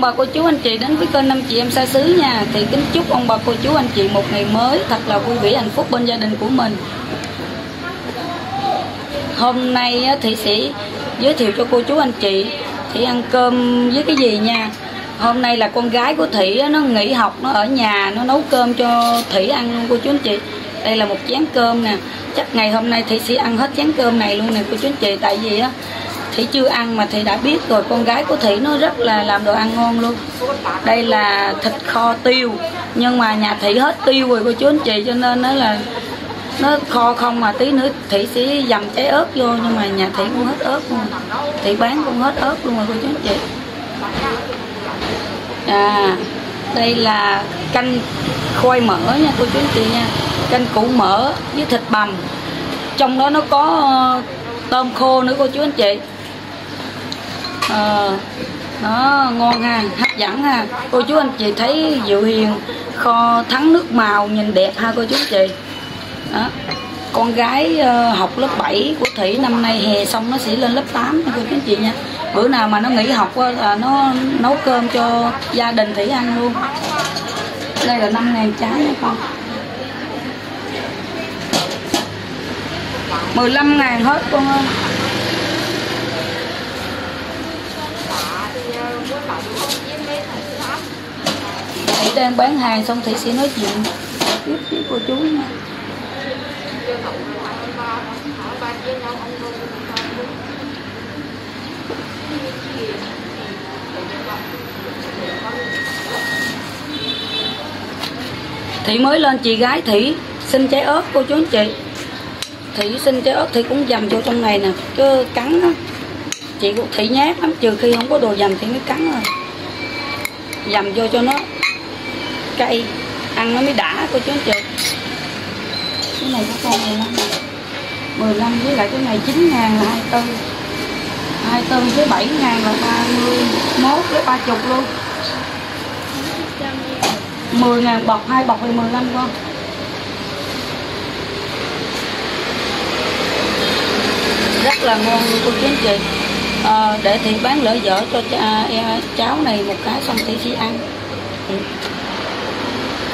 Ông bà cô chú anh chị đến với kênh năm chị em xa xứ nha. Thì kính chúc ông bà cô chú anh chị một ngày mới. Thật là vui vẻ, hạnh phúc bên gia đình của mình. Hôm nay Thị sẽ giới thiệu cho cô chú anh chị thì ăn cơm với cái gì nha. Hôm nay là con gái của Thị nó nghỉ học, nó ở nhà, nó nấu cơm cho Thị ăn luôn cô chú anh chị. Đây là một chén cơm nè. Chắc ngày hôm nay Thị sẽ ăn hết chén cơm này luôn nè, cô chú anh chị. Tại vì á Thị chưa ăn mà Thị đã biết rồi. Con gái của Thị nó rất là làm đồ ăn ngon luôn. Đây là thịt kho tiêu. Nhưng mà nhà Thị hết tiêu rồi, cô chú anh chị, Cho nên nó là, nó kho không mà tí nữa Thị sẽ dầm trái ớt vô. Nhưng mà nhà Thị cũng hết ớt luôn. Thị bán cũng hết ớt luôn rồi, cô chú anh chị. À đây là canh khoai mỡ nha, cô chú anh chị nha. Canh củ mỡ với thịt bằm. Trong đó nó có ờ, tôm khô nữa, cô chú anh chị ờ. Nó ngon ha hấp dẫn ha. Cô chú anh chị thấy Diệu Hiền kho thắng nước màu nhìn đẹp ha cô chú anh chị. Đó. Con gái uh, học lớp 7 của Thủy năm nay hè xong nó sẽ lên lớp 8 nha cô chú anh chị nha. Bữa nào mà nó nghỉ học là nó nấu cơm cho gia đình Thủy ăn luôn. Đây là 5 ngàn trái nha con. 15 ngàn hết con ơi. Thị đang bán hàng xong Thị sẽ nói chuyện tiếp với cô chú nha. Thị mới lên chị gái Thị xin trái ớt cô chú anh chị. Thị xin trái ớt Thị cũng dầm vô trong này nè, Chứ cắn á. Chị cũng Thị nhát lắm, Trừ khi không có đồ dầm thì mới cắn rồi Dầm vô cho nó cay Ăn nó mới đã cô chú anh chị. Cái này có con 15 15 với lại cái này 9 ngàn là 24 24 với 7 ngàn là 31 với 30 luôn. 10 ngàn bọc, hai bọc thì 15 con. Rất là ngon luôn cô chú anh chị. À, Để thì bán lỡ dở cho à, cháu này một cái xong thì sẽ ăn. Ừ.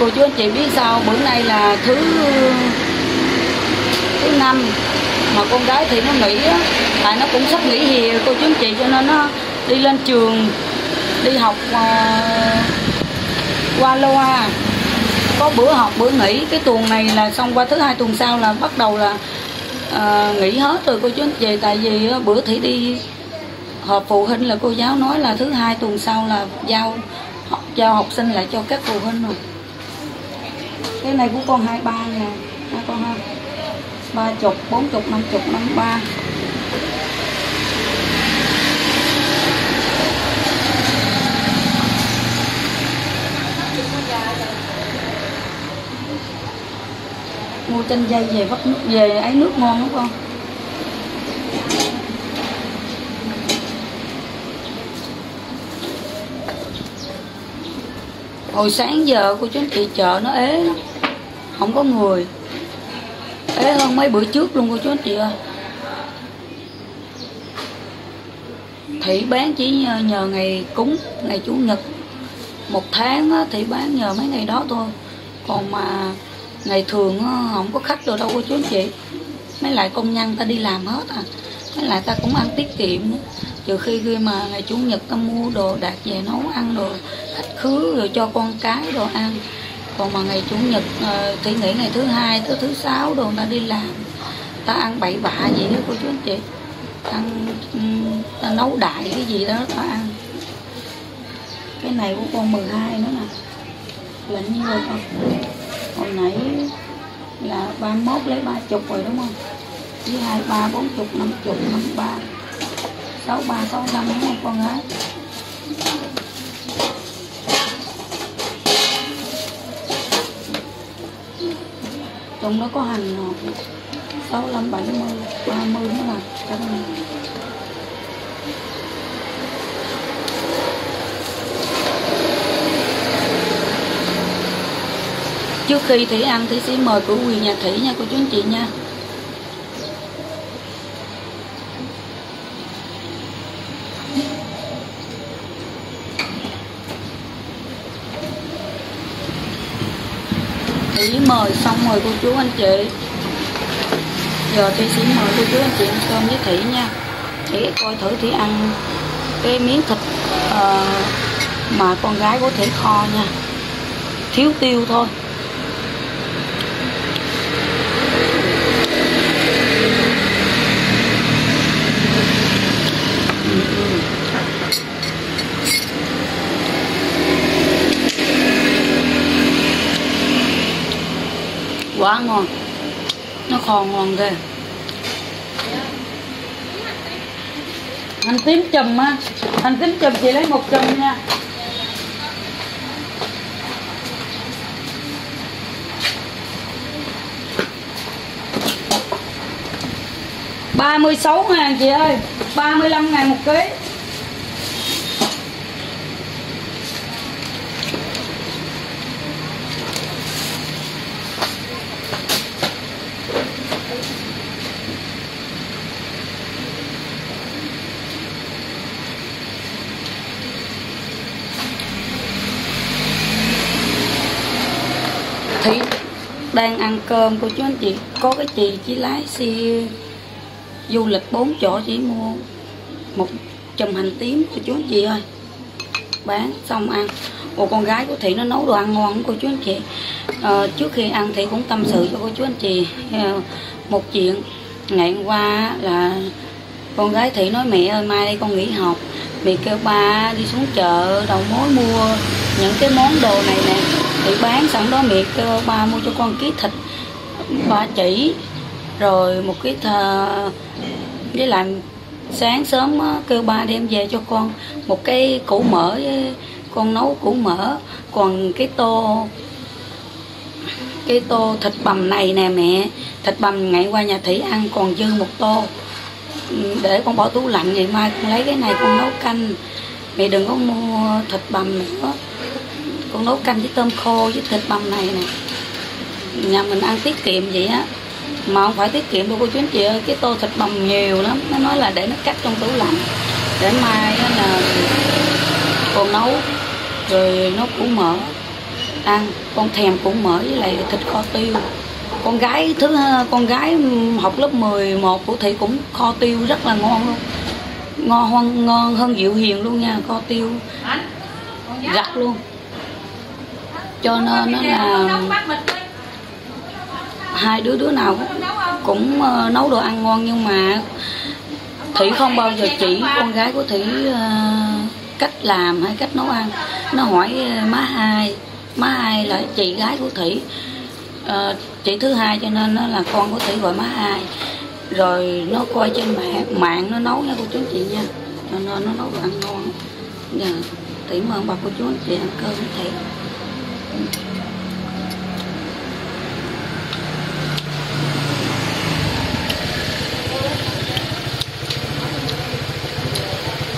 Cô chú anh chị biết sao bữa nay là thứ thứ năm mà con gái thì nó nghỉ á. Tại nó cũng sắp nghỉ hè cô chú anh chị cho nên nó đi lên trường đi học uh, qua loa. Có bữa học bữa nghỉ. Cái tuần này là xong qua thứ hai tuần sau là bắt đầu là uh, nghỉ hết rồi cô chú anh chị. Tại vì uh, bữa thì đi họp phụ huynh là cô giáo nói là thứ hai tuần sau là giao giao học sinh lại cho các phụ huynh rồi cái này của con hai ba nè. Hai con ha. Ba chục, bốn chục, năm chục, năm ba. Mua chanh dây về vắt nước, về ấy nước ngon đúng không hồi sáng giờ cô chú anh chị chợ nó ế lắm không có người. Ế hơn mấy bữa trước luôn cô chú anh chị ơi. Thị bán chỉ nhờ, nhờ ngày cúng ngày chủ nhật. Một tháng á, thị bán nhờ mấy ngày đó thôi. Còn mà ngày thường á, không có khách rồi đâu cô chú anh chị. Mấy lại công nhân ta đi làm hết à. Mấy lại ta cũng ăn tiết kiệm. Nữa trừ khi khi mà ngày chủ nhật ta mua đồ đạt về nấu ăn đồ khách khứa rồi cho con cái đồ ăn còn mà ngày chủ nhật ờ, kỳ nghỉ ngày thứ hai tới thứ sáu đồ ta đi làm. Ta ăn bậy bạ gì đó cô chú anh chị. Ăn ta nấu đại cái gì đó ta ăn. Cái này của con 12 nữa nè. Là nhiêu rồi con hồi nãy là 31 lấy 30 rồi đúng không? Với 23 40 50 53 63 65 đúng không con gái? Trong đó có hành ngọt 65 70 30 nữa là cho trăm trước khi Thủy ăn, Thủy sẽ mời của quyền nhà Thủy nha, cô chú anh chị nha. Mời xong rồi cô chú anh chị. Giờ thị xin mời cô chú anh chị ăn cơm với thủy nha. Để coi thử thủy ăn cái miếng thịt uh, mà con gái của thủy kho nha. Thiếu tiêu thôi. Quá ngon. Nó kho ngon ghê. Hành tím chùm á. Hành tím chùm chị lấy một chùm nha. Ba mươi sáu ngàn chị ơi. Ba mươi lăm ngàn một ký Thị đang ăn cơm cô chú anh chị. Có cái chị chỉ lái xe du lịch bốn chỗ chỉ mua một chùm hành tím cô chú anh chị ơi bán xong ăn. Một con gái của thị nó nấu đồ ăn ngon cô chú anh chị. À, trước khi ăn thị cũng tâm sự cho cô chú anh chị. À, một chuyện ngày hôm qua là con gái thị nói mẹ ơi mai đây con nghỉ học. Mẹ kêu ba đi xuống chợ đầu mối mua những cái món đồ này nè, thì bán sẵn đó mẹ kêu ba mua cho con ký thịt, ba chỉ, rồi một cái thờ, với lại sáng sớm kêu ba đem về cho con. Một cái củ mỡ với con nấu củ mỡ, còn cái tô cái tô thịt bằm này nè mẹ. Thịt bằm ngày qua nhà thủy ăn còn dư một tô. Để con bỏ tủ lạnh ngày mai con lấy cái này con nấu canh. Mẹ đừng có mua thịt bằm nữa con nấu canh với tôm khô với thịt bằm này nè. Nhà mình ăn tiết kiệm vậy á. Mà không phải tiết kiệm đâu cô chú anh chị ơi cái tô thịt bằm nhiều lắm. Nó nói là để nó cắt trong tủ lạnh. Để mai á là con nấu rồi nó củ mỡ ăn con thèm củ mỡ với lại thịt kho tiêu. Con gái thứ con gái học lớp 11 của thị cũng kho tiêu rất là ngon luôn. Ngon hơn ngon hơn Diệu Hiền luôn nha kho tiêu. Gặt luôn cho nên nó là hai đứa đứa nào cũng uh, nấu đồ ăn ngon nhưng mà Thủy không bao giờ chỉ con gái của Thủy uh, cách làm hay cách nấu ăn. Nó hỏi ờ, má hai má hai là chị gái của Thủy. Chị thứ hai cho nên nó là con của thủy gọi má hai. Rồi nó coi trên mạng mạng nó nấu nha cô chú chị nha. Cho nên nó nấu đồ ăn ngon. Dạ thủy mời bà cô chú chị ăn cơm thiệt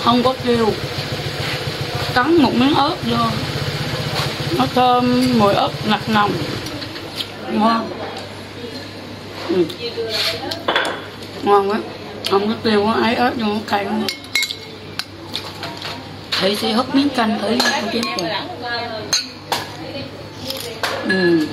không có kêu. Cắn một miếng ớt vô. Nó thơm, mùi ớt ngặt nồng ngon. Ừ. ngon quá không có tiêu quá ấy ớt vô cay quá thấy sẽ hấp miếng canh thử cô chú kìa ừ.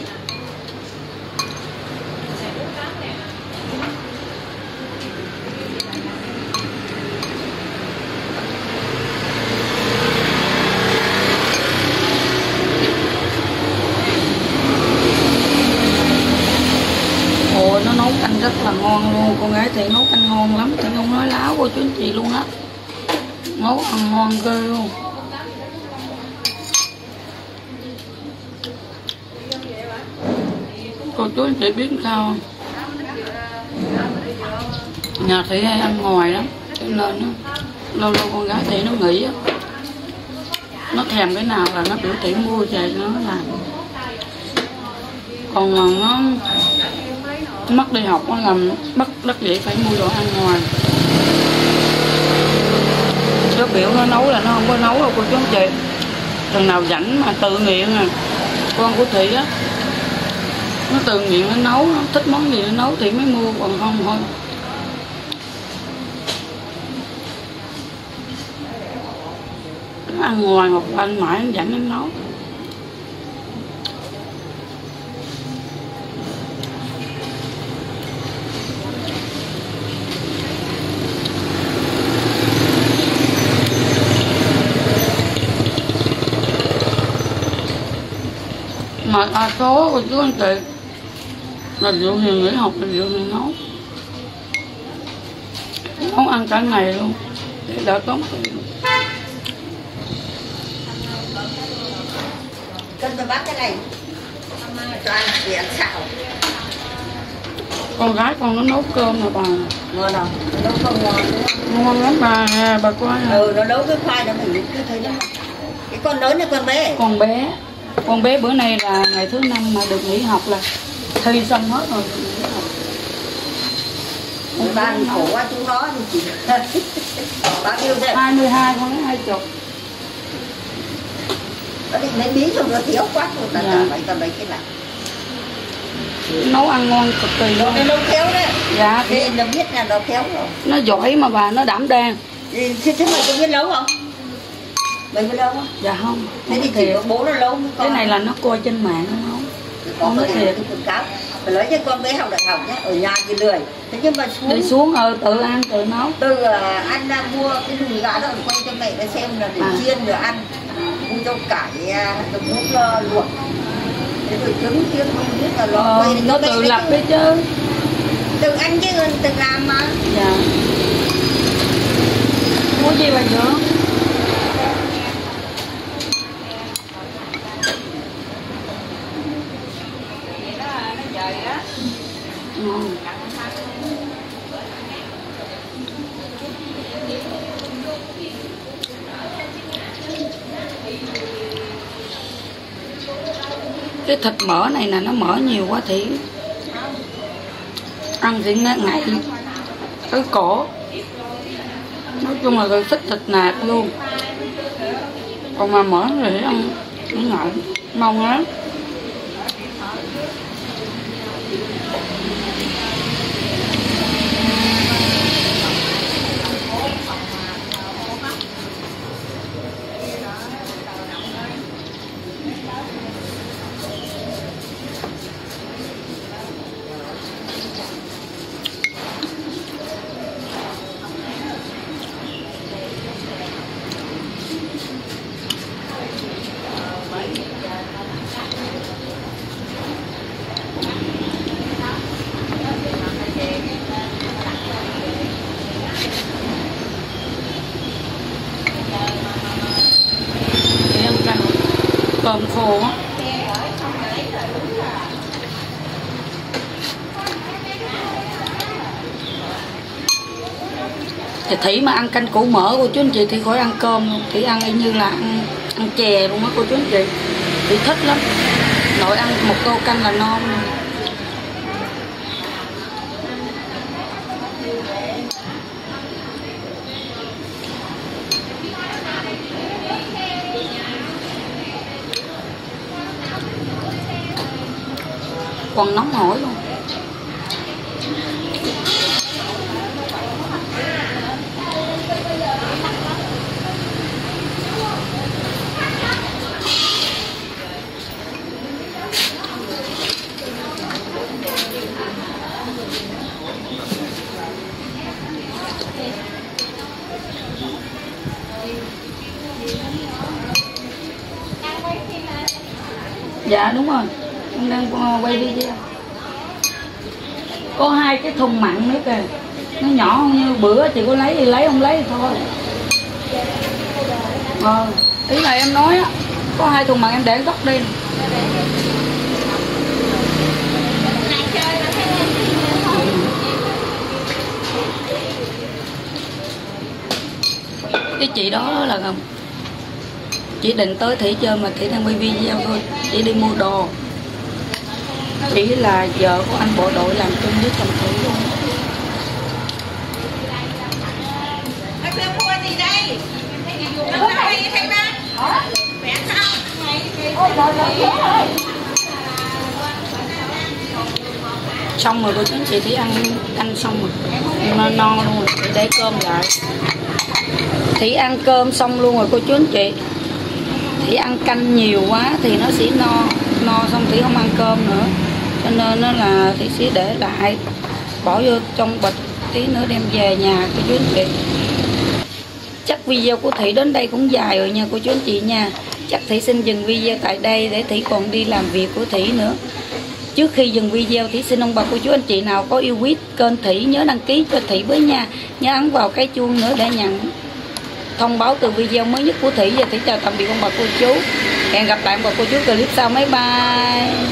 Ồ, nó nấu canh rất là ngon luôn. Con gái thì nấu canh ngon lắm. Thì không nói láo cô chú anh chị luôn á. Nấu ăn ngon ghê luôn. Tôi chú biết sao nhà thị hay ăn ngoài lắm cho nên đó, lâu lâu con gái thấy nó nghỉ á. Nó thèm cái nào là nó biểu thị mua về nó làm. Còn mà nó mất đi học nó làm bắt đất dễ phải mua đồ ăn ngoài. Nó biểu nó nấu là nó không có nấu đâu cô chú chị. Thằng nào rảnh mà tự nguyện à. Con của thị á nó tự nguyện nó nấu, nó thích món gì nó nấu thì mới mua, còn không thôi. Nó ăn ngoài một anh mãi nó dẫn nó nấu. Mà đa số của chú anh chị là Diệu Hiền nghỉ học là Diệu Hiền nấu nấu ăn cả ngày luôn. Để đỡ tốn tiền. Cân tôi bắt cái này. Cho ăn thì ăn xào con gái con nó nấu cơm mà bà. Ngon không nấu không ngon. Ngon lắm bà nè bà coi nè. ừ nó nấu cái khoai đó mình cứ thấy nó cái con lớn hay con bé. Con bé. Con bé bữa nay là ngày thứ năm mà được nghỉ học là thi xong hết rồi. Người ba thì khổ quá chúng nó thì chỉ bao nhiêu thế? 22 con lấy hai chục. Nó định lấy bí xong nó thiếu quá rồi ta Dạ. trả mấy tao lấy cái này. Nấu ăn ngon cực kỳ luôn. Nó nấu khéo đấy. Dạ thì nó biết là nó khéo rồi. Nó giỏi mà bà nó đảm đang. Thì thế, thế mày có biết nấu không? Mày biết nấu không? Dạ không. Thế thì có chỉ có bố nó nấu cái này là nó coi trên mạng. nó con thiệt thiệt. cái quần cáo phải nói cho con bé học đại học nhé ở nhà thì lười. Thế nhưng mà xuống đi xuống ờ tự ăn tự nấu. Từ à, anh đang mua cái đùi gà đó quay cho mẹ nó xem là để À. chiên rồi ăn. Mua cho cải rồi muốn cho luộc. Thế rồi trứng chiên không biết là nó ờ, để nó tự lập tự- đấy chứ. Tự ăn chứ tự làm mà. Dạ. Mua gì bà nữa ngon cái thịt mỡ này là nó mỡ nhiều quá thì ăn thì ngại ngại cái cổ, nói chung là tôi thích thịt nạc luôn. Còn mà mỡ thì ăn nó ngại, mong lắm để ăn canh cơm khô á thì thủy mà ăn canh củ mỡ cô chú anh chị thì khỏi ăn cơm. Luôn thủy ăn y như là ăn, ăn chè luôn á cô chú anh chị. Thủy thích lắm. Nội ăn một tô canh là non. luôn. Còn nóng hổi luôn. Dạ đúng rồi em đang quay video. Có hai cái thùng mặn nữa kìa. Nó nhỏ không như bữa chị có lấy thì lấy, không lấy thì thôi. Ờ ý là em nói á, có hai thùng mặn em để góc đi. Cái chị đó là chỉ định tới thị chơi mà thị đang quay video thôi. Chị đi mua đồ chỉ là vợ của anh bộ đội làm chung với chồng thị luôn. Xong rồi cô chú anh chị thấy ăn ăn xong rồi. No, no luôn rồi chị để cơm lại. Thì ăn cơm xong luôn rồi cô chú anh chị. Thì ăn canh nhiều quá thì nó sẽ no no xong thì không ăn cơm nữa cho nên nó là thì sẽ để lại, bỏ vô trong bịch, tí nữa đem về nhà cô chú anh chị. Chắc video của Thủy đến đây cũng dài rồi nha cô chú anh chị nha. Chắc Thủy xin dừng video tại đây để Thủy còn đi làm việc của Thủy nữa. Trước khi dừng video, Thủy xin ông bà cô chú anh chị nào có yêu quý kênh Thủy nhớ đăng ký cho Thủy với nha. Nhớ ấn vào cái chuông nữa để nhận thông báo từ video mới nhất của Thủy. Và Thủy chào tạm biệt ông bà cô chú. Hẹn gặp lại ông bà cô chú clip sau. Mấy bye.